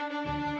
Música